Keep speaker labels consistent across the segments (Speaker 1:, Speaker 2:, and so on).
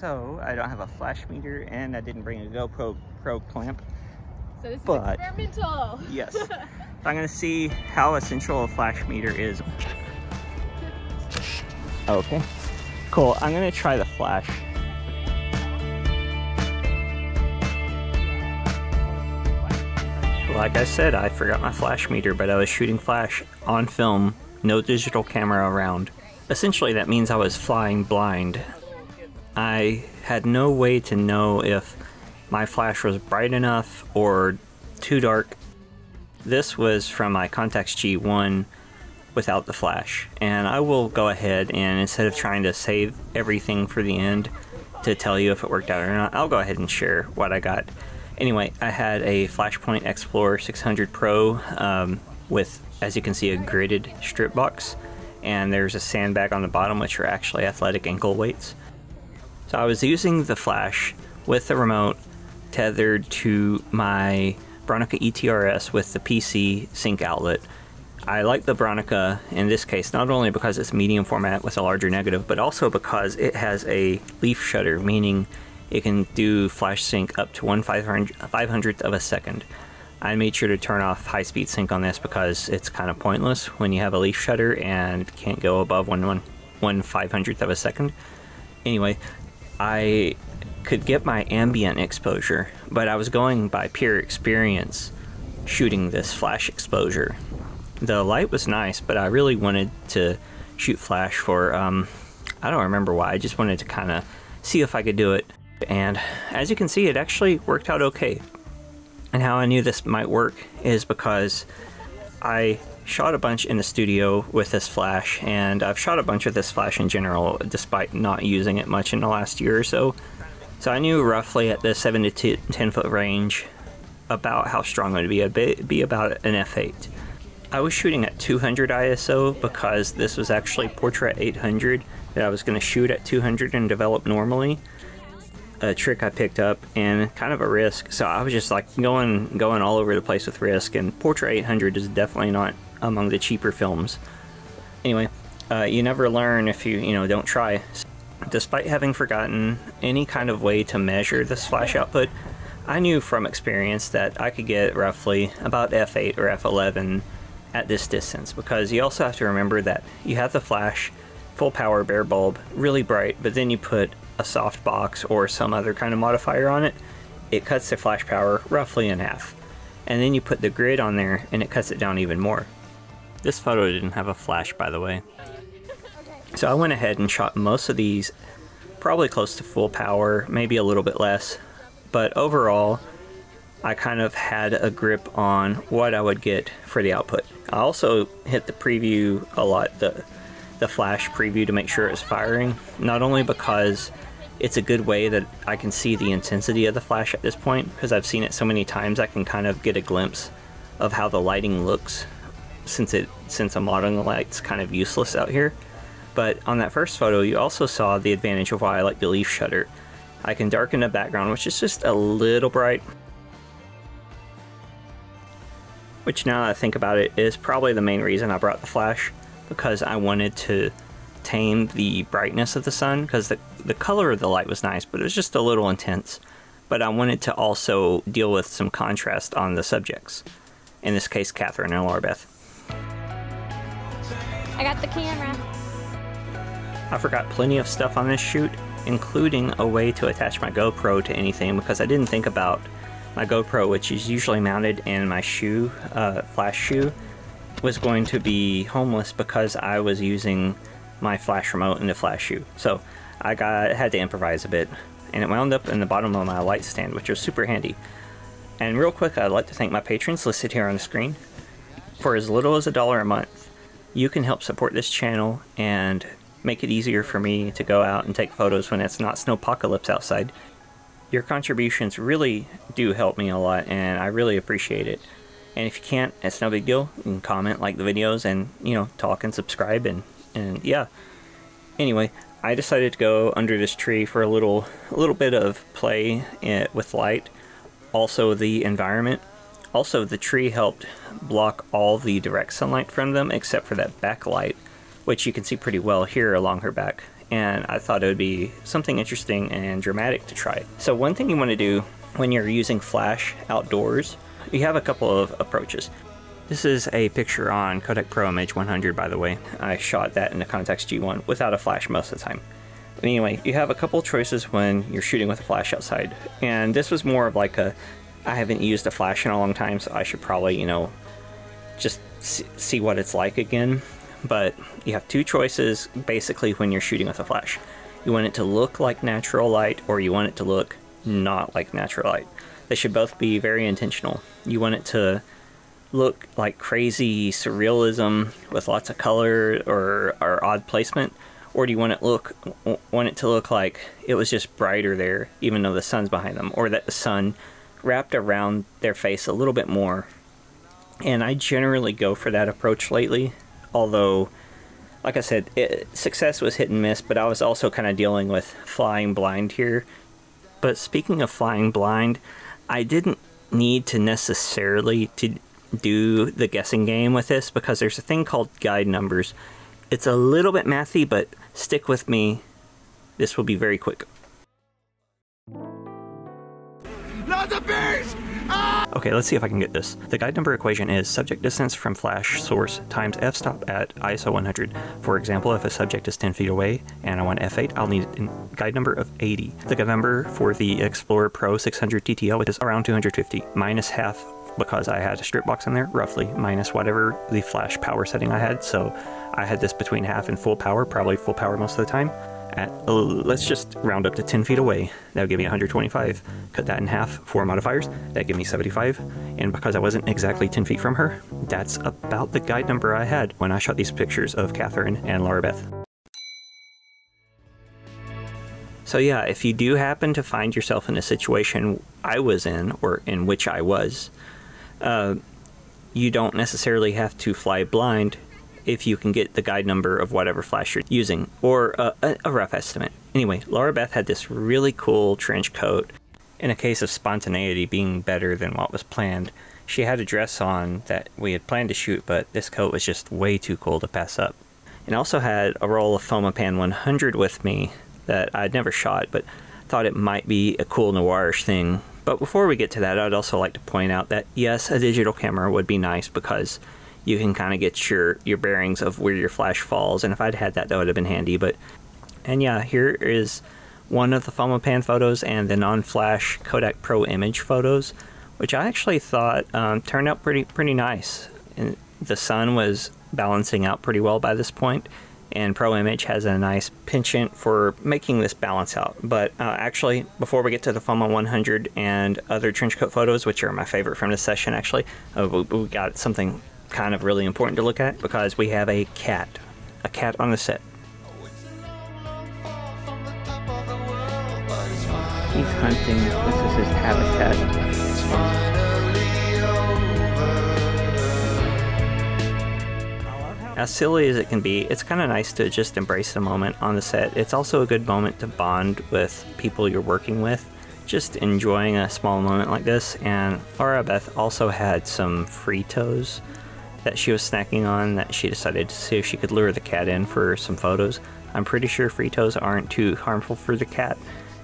Speaker 1: So I don't have a flash meter and I didn't bring a GoPro Pro clamp.
Speaker 2: So this
Speaker 1: But-
Speaker 2: is experimental.
Speaker 1: Yes. I'm gonna see how essential a flash meter is. Okay. Cool. I'm gonna try the flash. Like I said, I forgot my flash meter, but I was shooting flash on film, no digital camera around. Essentially, that means I was flying blind. I had no way to know if my flash was bright enough or too dark. This was from my Contax G1 without the flash. And I will go ahead and instead of trying to save everything for the end to tell you if it worked out or not, I'll go ahead and share what I got. Anyway, I had a Flashpoint XPLOR 600 Pro um, with, as you can see, a gridded strip box. And there's a sandbag on the bottom, which are actually athletic ankle weights. So I was using the flash with the remote tethered to my Bronica ETRS with the PC sync outlet. I like the Bronica in this case not only because it's medium format with a larger negative, but also because it has a leaf shutter, meaning it can do flash sync up to one 500th of a second. I made sure to turn off high speed sync on this because it's kind of pointless when you have a leaf shutter and can't go above one, one, one 500th of a second. Anyway, I could get my ambient exposure, but I was going by pure experience shooting this flash exposure. The light was nice, but I really wanted to shoot flash for, um, I don't remember why, I just wanted to kind of see if I could do it. And as you can see, it actually worked out okay. And how I knew this might work is because I shot a bunch in the studio with this flash, and I've shot a bunch with this flash in general, despite not using it much in the last year or so. So I knew roughly at the 7 to 10 foot range about how strong it would be. It'd be about an f8. I was shooting at 200 ISO because this was actually Portra 800 that I was going to shoot at 200 and develop normally. A trick I picked up and kind of a risk, so I was just like going going all over the place with risk. And Portra 800 is definitely not among the cheaper films. Anyway, uh, you never learn if you you know don't try. Despite having forgotten any kind of way to measure this flash output, I knew from experience that I could get roughly about f8 or f11 at this distance because you also have to remember that you have the flash full power bare bulb really bright but then you put a soft box or some other kind of modifier on it it cuts the flash power roughly in half and then you put the grid on there and it cuts it down even more this photo didn't have a flash by the way. So I went ahead and shot most of these probably close to full power maybe a little bit less. But overall I kind of had a grip on what I would get for the output. I also hit the preview a lot, the, the flash preview to make sure it's firing, not only because it's a good way that I can see the intensity of the flash at this point, because I've seen it so many times I can kind of get a glimpse of how the lighting looks since it since a modeling light's kind of useless out here. But on that first photo, you also saw the advantage of why I like the leaf shutter. I can darken the background, which is just a little bright, which now that I think about it is probably the main reason I brought the flash because I wanted to tame the brightness of the sun because the, the color of the light was nice but it was just a little intense but I wanted to also deal with some contrast on the subjects in this case Catherine and Laura Beth.
Speaker 3: I got the camera.
Speaker 1: I forgot plenty of stuff on this shoot including a way to attach my GoPro to anything because I didn't think about my GoPro, which is usually mounted in my shoe, uh, flash shoe, was going to be homeless because I was using my flash remote in the flash shoe. So I got had to improvise a bit, and it wound up in the bottom of my light stand, which was super handy. And real quick, I'd like to thank my patrons listed here on the screen. For as little as a dollar a month, you can help support this channel and make it easier for me to go out and take photos when it's not snowpocalypse outside. Your contributions really do help me a lot and I really appreciate it. And if you can't, it's no big deal. You can comment, like the videos, and, you know, talk and subscribe, and, and yeah. Anyway, I decided to go under this tree for a little, a little bit of play eh, with light. Also the environment. Also, the tree helped block all the direct sunlight from them except for that backlight, which you can see pretty well here along her back. and I thought it would be something interesting and dramatic to try. So one thing you want to do when you're using flash outdoors, you have a couple of approaches. This is a picture on Kodak Pro Image 100 by the way. I shot that in the Contax G1 without a flash most of the time. But anyway, you have a couple choices when you're shooting with a flash outside. And this was more of like a, I haven't used a flash in a long time, so I should probably, you know, just see what it's like again. But you have two choices basically when you're shooting with a flash. You want it to look like natural light or you want it to look not like natural light. They should both be very intentional. You want it to look like crazy surrealism with lots of color or, or odd placement or do you want it look want it to look like it was just brighter there even though the sun's behind them or that the sun wrapped around their face a little bit more and I generally go for that approach lately although like I said it, success was hit and miss but I was also kind of dealing with flying blind here but speaking of flying blind I didn't need to necessarily to do the guessing game with this because there's a thing called guide numbers. It's a little bit mathy, but stick with me. This will be very quick. Okay, let's see if I can get this. The guide number equation is subject distance from flash source times f-stop at ISO 100. For example, if a subject is 10 feet away and I want f8, I'll need a guide number of 80. The guide number for the XPLOR Pro 600 TTL is around 250, minus half because I had a strip box in there, roughly, minus whatever the flash power setting I had. So I had this between half and full power, probably full power most of the time. At, uh, let's just round up to 10 feet away. That would give me 125. Cut that in half, four modifiers, that give me 75. And because I wasn't exactly 10 feet from her, that's about the guide number I had when I shot these pictures of Catherine and Laura Beth. So yeah, if you do happen to find yourself in a situation I was in, or in which I was, uh, you don't necessarily have to fly blind if you can get the guide number of whatever flash you're using, or a, a rough estimate. Anyway, Laura Beth had this really cool trench coat. In a case of spontaneity being better than what was planned, she had a dress on that we had planned to shoot, but this coat was just way too cool to pass up. And also had a roll of Fomapan 100 with me that I'd never shot, but thought it might be a cool noirish thing but before we get to that, I'd also like to point out that yes, a digital camera would be nice because you can kind of get your, your bearings of where your flash falls. And if I'd had that, that would have been handy. But, and yeah, here is one of the Fomapan photos and the non-flash Kodak Pro image photos, which I actually thought um, turned out pretty, pretty nice. And the sun was balancing out pretty well by this point and Pro Image has a nice penchant for making this balance out. But uh, actually, before we get to the Foma 100 and other trench coat photos, which are my favorite from this session actually, uh, we, we got something kind of really important to look at because we have a cat, a cat on the set. He's hunting. This is his habitat. as silly as it can be, it's kind of nice to just embrace the moment on the set. It's also a good moment to bond with people you're working with, just enjoying a small moment like this. And Laura Beth also had some Fritos that she was snacking on that she decided to see if she could lure the cat in for some photos. I'm pretty sure Fritos aren't too harmful for the cat.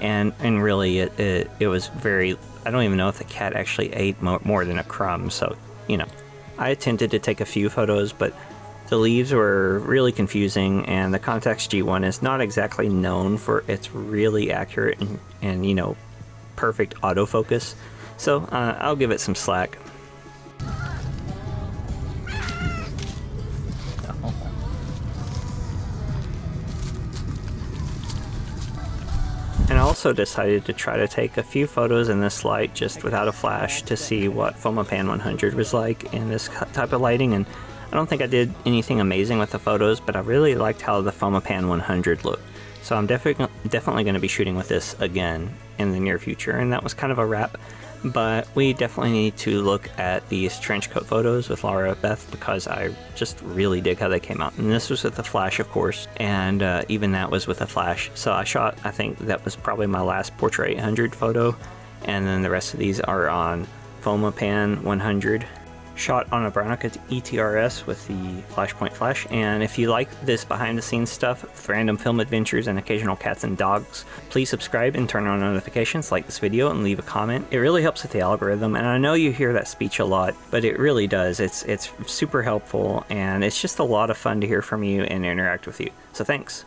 Speaker 1: And, and really, it, it, it was very. I don't even know if the cat actually ate mo more than a crumb, so, you know. I attempted to take a few photos, but the leaves were really confusing, and the Contax G1 is not exactly known for its really accurate and, and you know, perfect autofocus. So uh, I'll give it some slack. Also decided to try to take a few photos in this light just without a flash to see what Fomapan 100 was like in this type of lighting and I don't think I did anything amazing with the photos, but I really liked how the Fomapan 100 looked. So I'm definitely definitely going to be shooting with this again in the near future, and that was kind of a wrap. But we definitely need to look at these trench coat photos with Laura Beth because I just really dig how they came out. And this was with a flash, of course, and uh, even that was with a flash. So I shot, I think that was probably my last Portra 800 photo, and then the rest of these are on Fomapan 100 shot on a Bronica ETRS with the Flashpoint flash. And if you like this behind the scenes stuff with random film adventures and occasional cats and dogs, please subscribe and turn on notifications, like this video, and leave a comment. It really helps with the algorithm. And I know you hear that speech a lot, but it really does. It's it's super helpful, and it's just a lot of fun to hear from you and interact with you. So thanks.